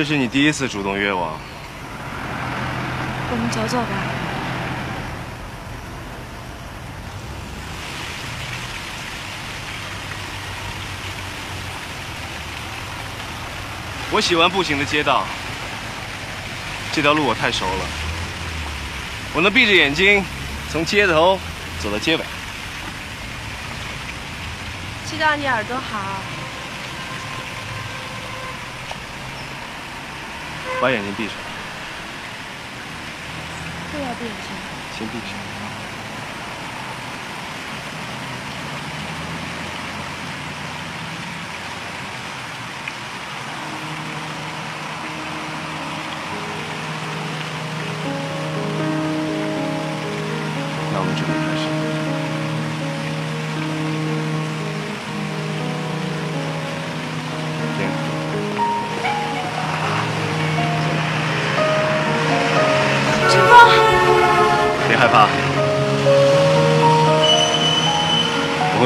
这是你第一次主动约我。我们走走吧。我喜欢步行的街道，这条路我太熟了。我能闭着眼睛从街头走到街尾。知道你耳朵好。把眼睛闭上。不要闭眼睛。先闭上。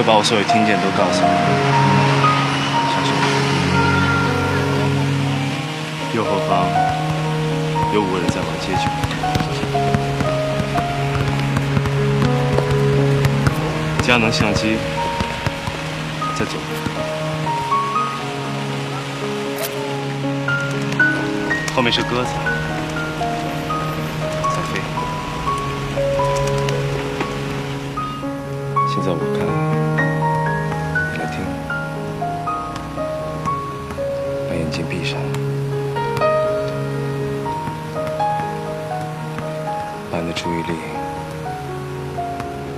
把我所有听见都告诉你。小雪，右后方有五个人在玩街球。佳能相机在左边，后面是鸽子在飞。现在我看。把你的注意力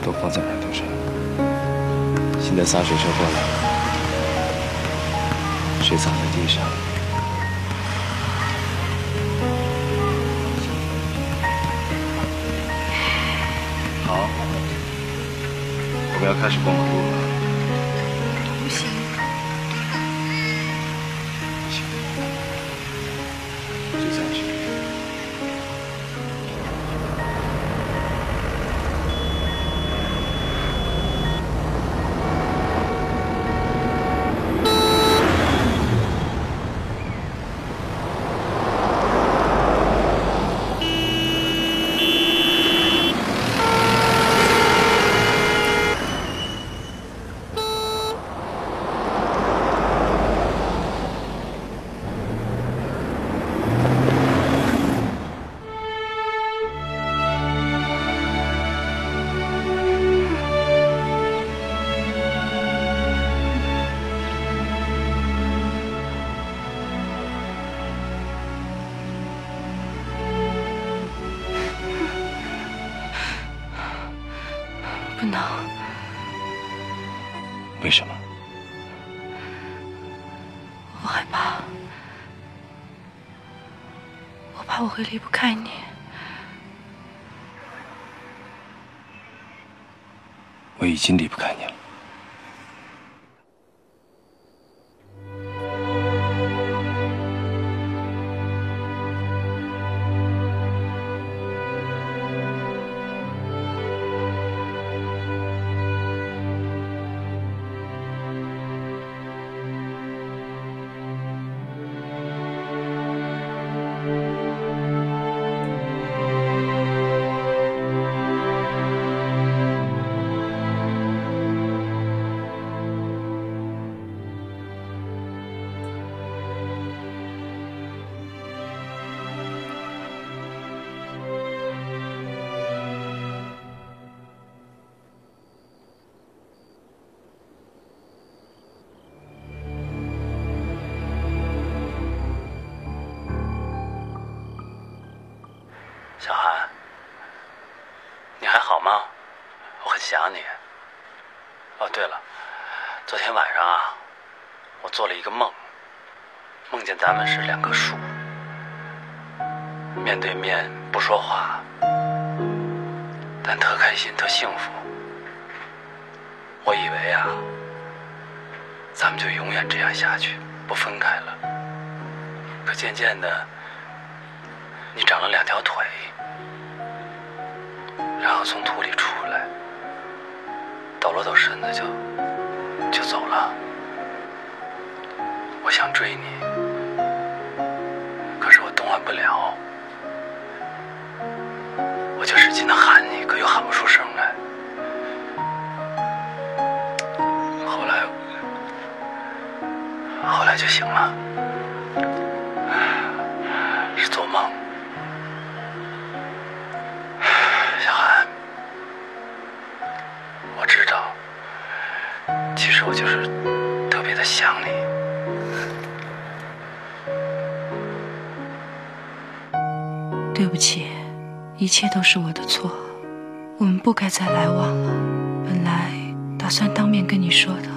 都放在耳朵上。现在洒水车过来了，水洒在地上。好，我们要开始过马路了。为什么？我害怕，我怕我会离不开你。我已经离不开你了。想你。哦，对了，昨天晚上啊，我做了一个梦，梦见咱们是两棵树，面对面不说话，但特开心、特幸福。我以为啊，咱们就永远这样下去，不分开了。可渐渐的，你长了两条腿，然后从土里出。抖了抖身子，就就走了。我想追你，可是我动弹不了，我就使劲的喊你，可又喊不出声来。后来，后来就醒了，我就是特别的想你。对不起，一切都是我的错，我们不该再来往了。本来打算当面跟你说的，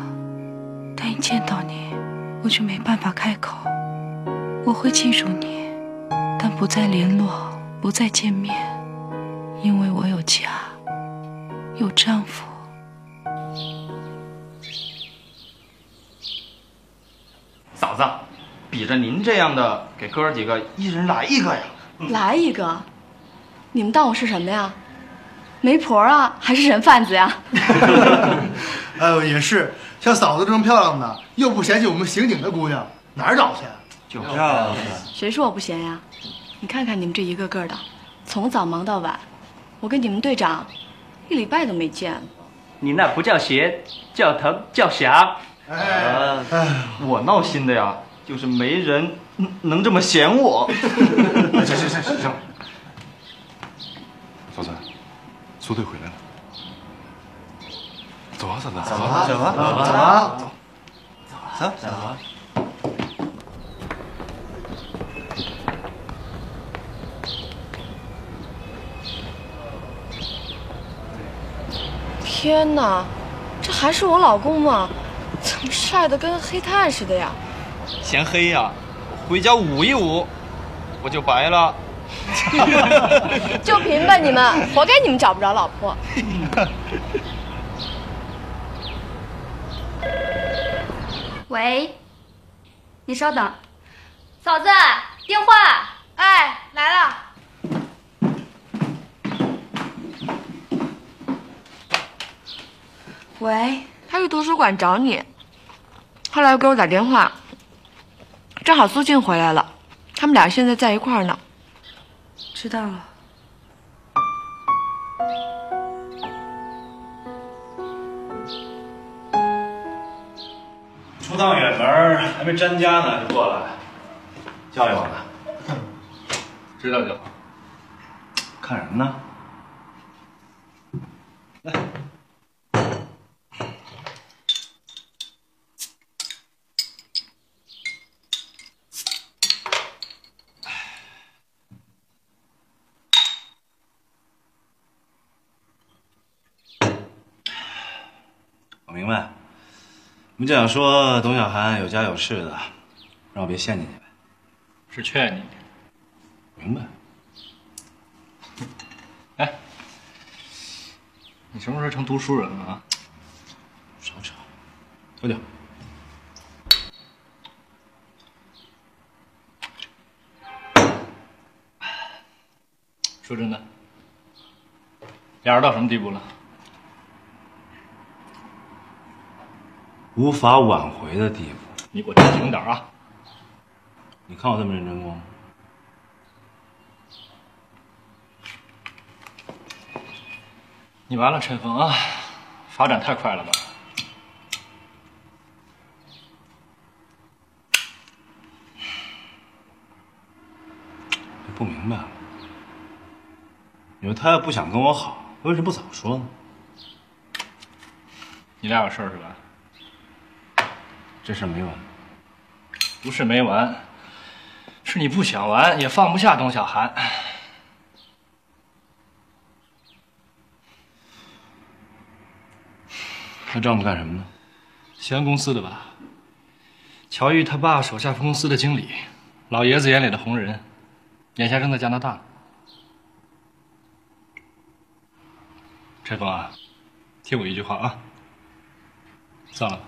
但一见到你，我就没办法开口。我会记住你，但不再联络，不再见面，因为我有家，有丈夫。子，比着您这样的，给哥儿几个一人来一个呀！来一个，你们当我是什么呀？媒婆啊，还是人贩子呀？哎呦，也是，像嫂子这么漂亮的，又不嫌弃我们刑警的姑娘，哪儿找去？就是谁说我不闲呀？你看看你们这一个个的，从早忙到晚，我跟你们队长一礼拜都没见。你那不叫闲，叫疼，叫想。哎哎，我闹心的呀，就是没人能能这么嫌我。行行行行行，嫂子，苏队回来了，走啊，嫂子，走啊，走啊，走啊，走走啊！天哪，这还是我老公吗？怎么晒得跟黑炭似的呀？嫌黑呀？回家捂一捂，我就白了。就凭吧你们，活该你们找不着老婆。喂，你稍等，嫂子，电话。哎，来了。喂，他去图书馆找你，后来又给我打电话，正好苏静回来了，他们俩现在在一块儿呢。知道了。出趟远门还没沾家呢就过来，教育我呢？知道就好。看什么呢？我明白，你们就想说董小涵有家有室的，让我别陷进去呗。是劝你。明白。哎，你什么时候成读书人了啊？少扯，喝酒。说真的，俩人到什么地步了？无法挽回的地步。你给我清醒点啊！你看我这么认真过吗？你完了，陈峰啊！发展太快了吧？不明白了。你说他要不想跟我好，为什么不早说呢？你俩有事儿是吧？这事没完。不是没完，是你不想完，也放不下董小涵。他丈夫干什么呢？西安公司的吧？乔玉他爸手下分公司的经理，老爷子眼里的红人，眼下正在加拿大呢。陈峰啊，听我一句话啊，算了。